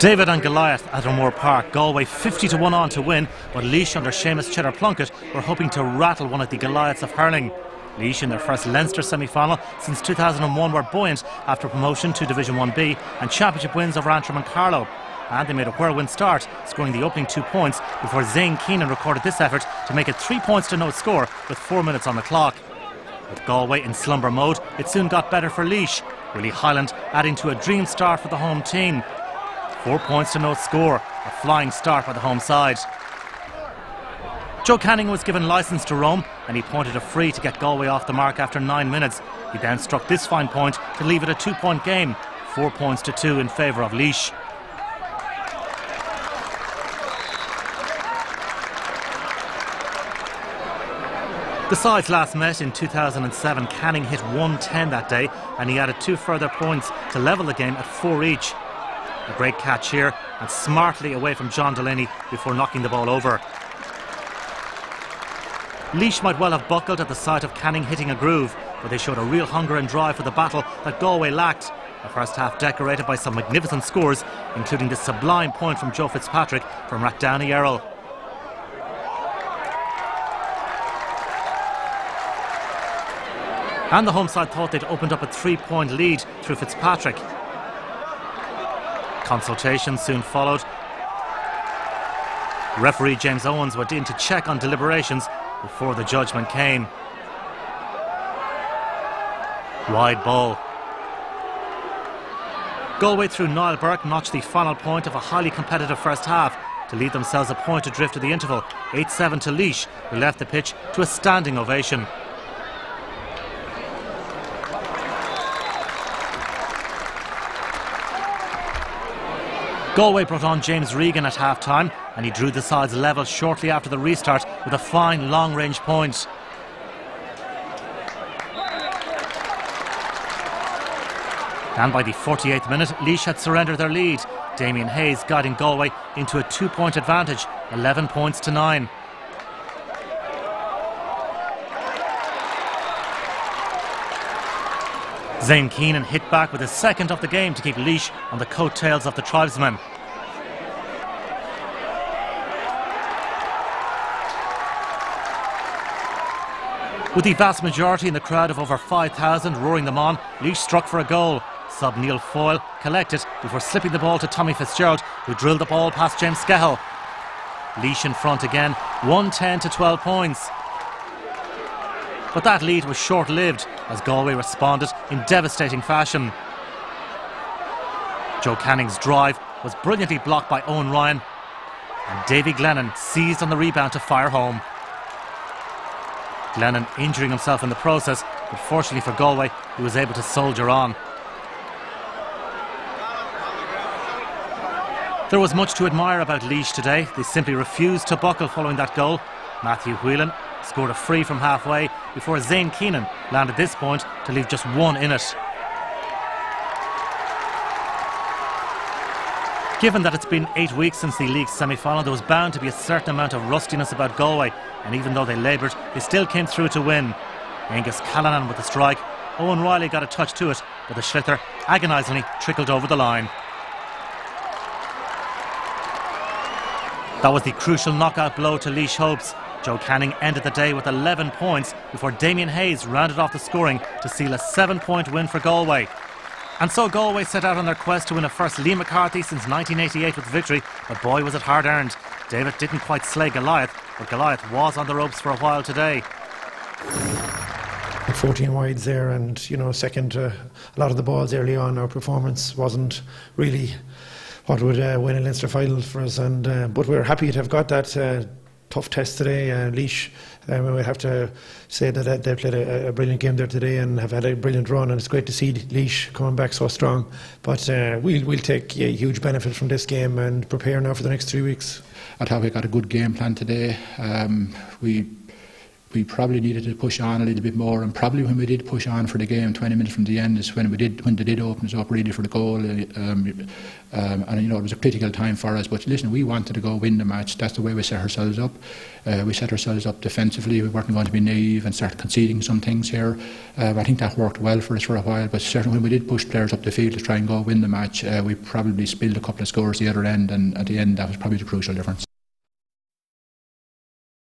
David and Goliath at O'Moore Park. Galway 50 to 1 on to win, but Laois under Seamus Cheddar Plunkett were hoping to rattle one of the Goliaths of hurling. Laois in their first Leinster semi-final since 2001 were buoyant after promotion to Division 1B and championship wins over Antrim and Carlow. And they made a whirlwind start, scoring the opening two points before Zane Keenan recorded this effort to make it three points to no score with four minutes on the clock. With Galway in slumber mode, it soon got better for Laois. Willie Hyland adding to a dream start for the home team. Four points to no score. A flying start by the home side. Joe Canning was given licence to roam and he pointed a free to get Galway off the mark after nine minutes. He then struck this fine point to leave it a two point game. Four points to two in favour of Laois. The sides last met in 2007. Canning hit 110 that day and he added two further points to level the game at four each. A great catch here and smartly away from John Delaney before knocking the ball over. Laois might well have buckled at the sight of Canning hitting a groove, but they showed a real hunger and drive for the battle that Galway lacked. The first half decorated by some magnificent scores, including this sublime point from Joe Fitzpatrick from Rathdowney Errill. And the home side thought they'd opened up a three point lead through Fitzpatrick. Consultation soon followed. Referee James Owens went in to check on deliberations before the judgment came. Wide ball. Galway through Niall Burke notched the final point of a highly competitive first half to lead themselves a point adrift at the interval. 8-7 to Laois, who left the pitch to a standing ovation. Galway brought on James Regan at half time and he drew the sides level shortly after the restart with a fine long range point. And by the 48th minute, Laois had surrendered their lead. Damien Hayes guiding Galway into a two point advantage, 11 points to 9. Zane Keenan hit back with his second of the game to keep Laois on the coattails of the tribesmen. With the vast majority in the crowd of over 5,000 roaring them on, Laois struck for a goal. Sub Neil Foyle collected before slipping the ball to Tommy Fitzgerald, who drilled the ball past James Skehill. Laois in front again, 110 to 12 points. But that lead was short lived as Galway responded in devastating fashion. Joe Canning's drive was brilliantly blocked by Owen Ryan, and Davy Glennon seized on the rebound to fire home. Glennon injuring himself in the process, but fortunately for Galway, he was able to soldier on. There was much to admire about Laois today. They simply refused to buckle following that goal. Matthew Whelan scored a free from halfway before Zane Keenan landed this point to leave just one in it. Given that it's been eight weeks since the league semi-final, there was bound to be a certain amount of rustiness about Galway, and even though they laboured, they still came through to win. Aonghus Callanan with the strike, Owen Riley got a touch to it, but the Sliotar agonisingly trickled over the line. That was the crucial knockout blow to Laois hopes. Joe Canning ended the day with 11 points before Damien Hayes rounded off the scoring to seal a seven point win for Galway. And so Galway set out on their quest to win a first Liam MacCarthy since 1988 with victory, but boy was it hard earned. David didn't quite slay Goliath, but Goliath was on the ropes for a while today. 14 wides there, and you know, second, uh, a lot of the balls early on, our performance wasn't really what would uh, win a Leinster final for us. And uh, but we're happy to have got that uh, tough test today. Uh, Laois, um, we have to say that they played a, a, brilliant game there today and have had a brilliant run, and it's great to see Laois coming back so strong. But uh, we'll, we'll take a huge benefit from this game and prepare now for the next three weeks. I thought we got a good game plan today. Um, we we probably needed to push on a little bit more. And probably when we did push on for the game, 20 minutes from the end, is when we did when they did open us up really for the goal. Um, um, and you know it was a critical time for us. But listen, we wanted to go win the match. That's the way we set ourselves up. Uh, we set ourselves up defensively. We weren't going to be naive and start conceding some things here. Uh, I think that worked well for us for a while. But certainly when we did push players up the field to try and go win the match, uh, we probably spilled a couple of scores the other end. And at the end, that was probably the crucial difference.